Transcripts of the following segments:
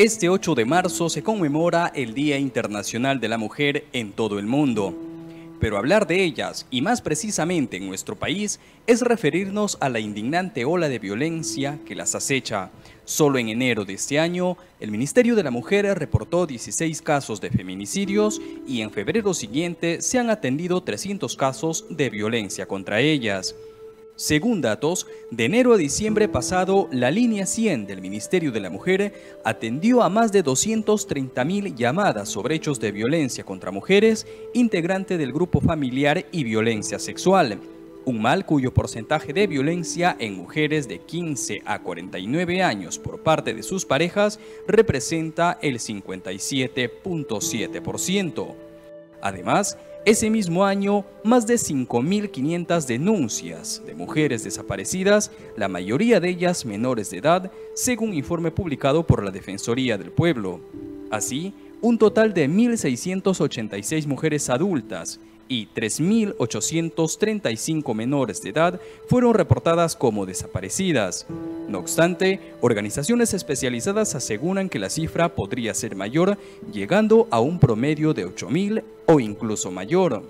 Este 8 de marzo se conmemora el Día Internacional de la Mujer en todo el mundo. Pero hablar de ellas, y más precisamente en nuestro país, es referirnos a la indignante ola de violencia que las acecha. Solo en enero de este año, el Ministerio de la Mujer reportó 16 casos de feminicidios y en febrero siguiente se han atendido 300 casos de violencia contra ellas. Según datos, de enero a diciembre pasado, la línea 100 del Ministerio de la Mujer atendió a más de 230.000 llamadas sobre hechos de violencia contra mujeres, integrante del grupo familiar y violencia sexual, un mal cuyo porcentaje de violencia en mujeres de 15 a 49 años por parte de sus parejas representa el 57.7%. Además, ese mismo año, más de 5.500 denuncias de mujeres desaparecidas, la mayoría de ellas menores de edad, según informe publicado por la Defensoría del Pueblo. Así, un total de 1.686 mujeres adultas y 3.835 menores de edad fueron reportadas como desaparecidas. No obstante, organizaciones especializadas aseguran que la cifra podría ser mayor, llegando a un promedio de 8.000 o incluso mayor.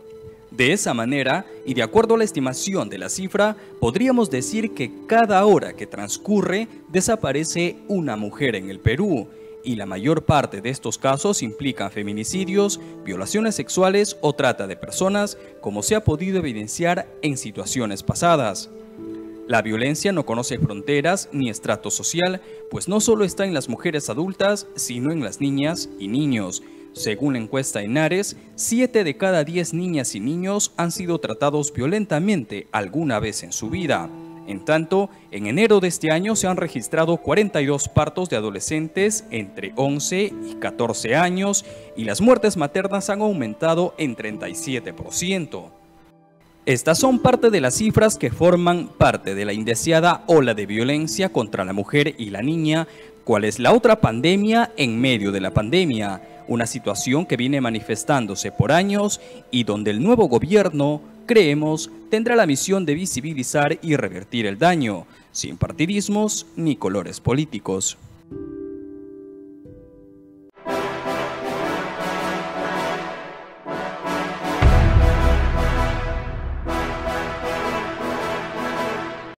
De esa manera, y de acuerdo a la estimación de la cifra, podríamos decir que cada hora que transcurre desaparece una mujer en el Perú, y la mayor parte de estos casos implican feminicidios, violaciones sexuales o trata de personas, como se ha podido evidenciar en situaciones pasadas. La violencia no conoce fronteras ni estrato social, pues no solo está en las mujeres adultas, sino en las niñas y niños. Según la encuesta ENARES, 7 de cada 10 niñas y niños han sido tratados violentamente alguna vez en su vida. En tanto, en enero de este año se han registrado 42 partos de adolescentes entre 11 y 14 años y las muertes maternas han aumentado en 37%. Estas son parte de las cifras que forman parte de la indeseada ola de violencia contra la mujer y la niña, cual es la otra pandemia en medio de la pandemia, una situación que viene manifestándose por años y donde el nuevo gobierno creemos, tendrá la misión de visibilizar y revertir el daño, sin partidismos ni colores políticos.